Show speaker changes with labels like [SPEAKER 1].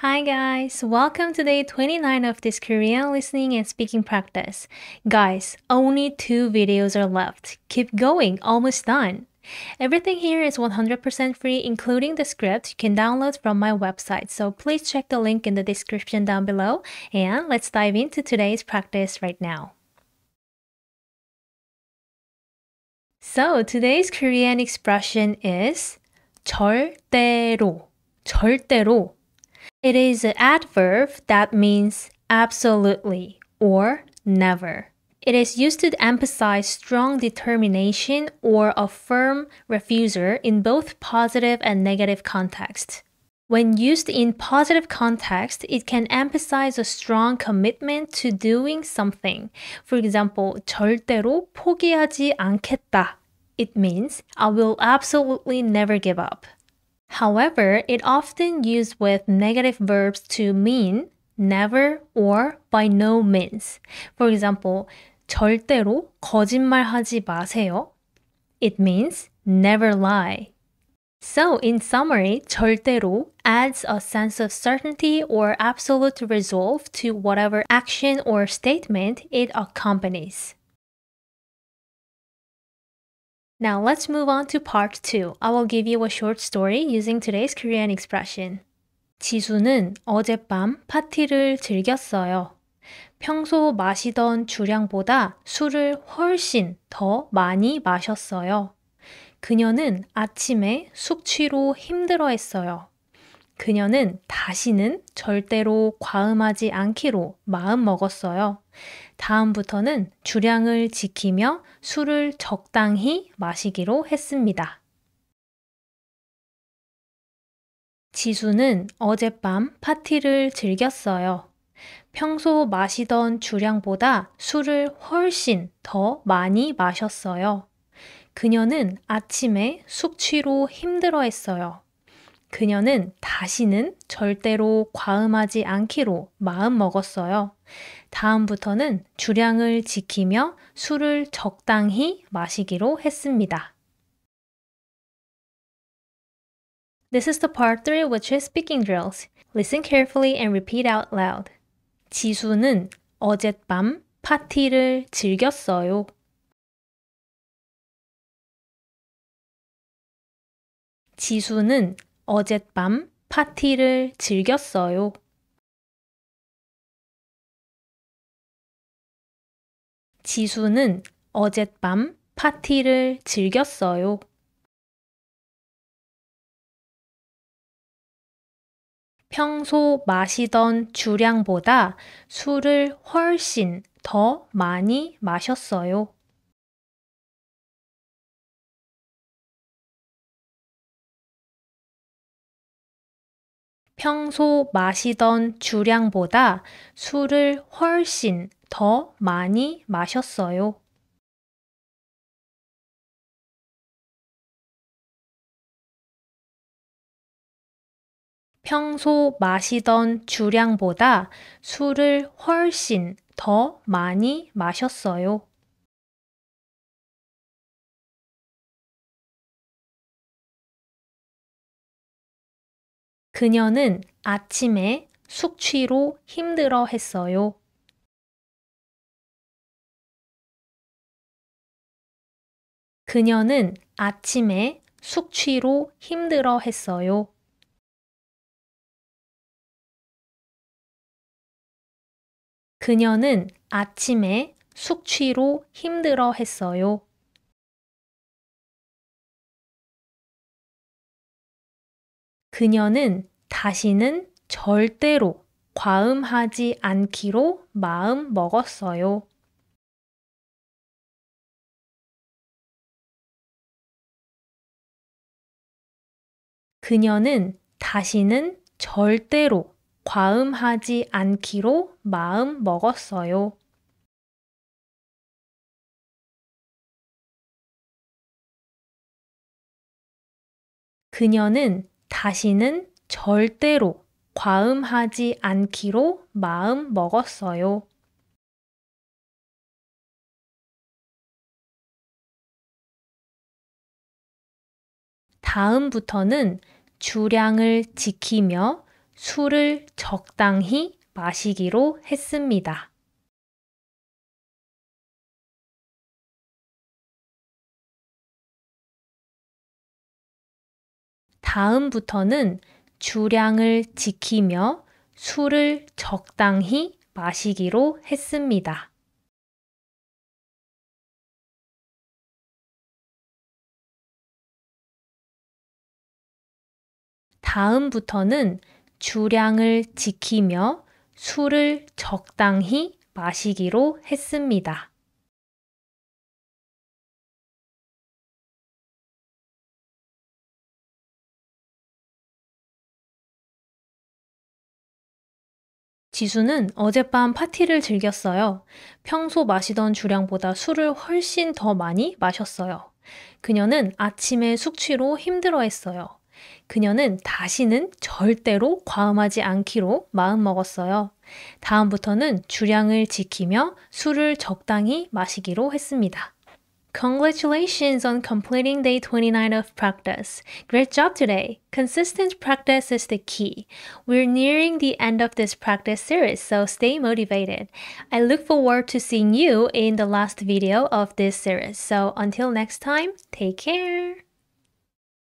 [SPEAKER 1] Hi guys, welcome to day 29 of this Korean listening and speaking practice. Guys, only two videos are left. Keep going, almost done. Everything here is 100% free, including the script you can download from my website. So please check the link in the description down below. And let's dive into today's practice right now. So today's Korean expression is 절대로. 절대로. It is an adverb that means absolutely or never. It is used to emphasize strong determination or a firm refuser in both positive and negative context. When used in positive context, it can emphasize a strong commitment to doing something. For example, 절대로 포기하지 않겠다. It means I will absolutely never give up. However, it often used with negative verbs to mean never or by no means. For example, 절대로 거짓말하지 마세요. It means never lie. So, in summary, 절대로 adds a sense of certainty or absolute resolve to whatever action or statement it accompanies. Now let's move on to part 2. I will give you a short story using today's Korean expression. 지수는 어젯밤 파티를 즐겼어요. 평소 마시던 주량보다 술을 훨씬 더 많이 마셨어요. 그녀는 아침에 숙취로 힘들어 했어요. 그녀는 다시는 절대로 과음하지 않기로 마음 먹었어요. 다음부터는 주량을 지키며 술을 적당히 마시기로 했습니다. 지수는 어젯밤 파티를 즐겼어요. 평소 마시던 주량보다 술을 훨씬 더 많이 마셨어요. 그녀는 아침에 숙취로 힘들어 했어요. 그녀는 다시는 절대로 과음하지 않기로 마음 먹었어요. 다음부터는 주량을 지키며 술을 적당히 마시기로 했습니다. This is the part 3 which is speaking drills. Listen carefully and repeat out loud. 지수는 어젯밤 파티를 즐겼어요. 지수는 어젯밤 파티를 즐겼어요. 지수는 어젯밤 파티를 즐겼어요. 평소 마시던 주량보다 술을 훨씬 더 많이 마셨어요. 평소 마시던 주량보다 술을 훨씬 더 많이 마셨어요. 평소 마시던 주량보다 술을 훨씬 더 많이 마셨어요. 그녀는 아침에 숙취로 힘들어 했어요. 그녀는 아침에 숙취로 힘들어 했어요. 그녀는 아침에 숙취로 힘들어 했어요. 그녀는 다시는 절대로 과음하지 않기로 마음 먹었어요. 그녀는 다시는 절대로 과음하지 않기로 마음 먹었어요. 그녀는 다시는 절대로 과음하지 않기로 마음 먹었어요. 다음부터는 주량을 지키며 술을 적당히 마시기로 했습니다. 다음부터는 주량을 지키며 술을 적당히 마시기로 했습니다. 다음부터는 주량을 지키며 술을 적당히 마시기로 했습니다. 지수는 어젯밤 파티를 즐겼어요. 평소 마시던 주량보다 술을 훨씬 더 많이 마셨어요. 그녀는 아침에 숙취로 힘들어 했어요. 그녀는 다시는 절대로 과음하지 않기로 마음먹었어요. 다음부터는 주량을 지키며 술을 적당히 마시기로 했습니다. Congratulations on completing day 29 of practice. Great job today. Consistent practice is the key. We're nearing the end of this practice series, so stay motivated. I look forward to seeing you in the last video of this series. So until next time, take care.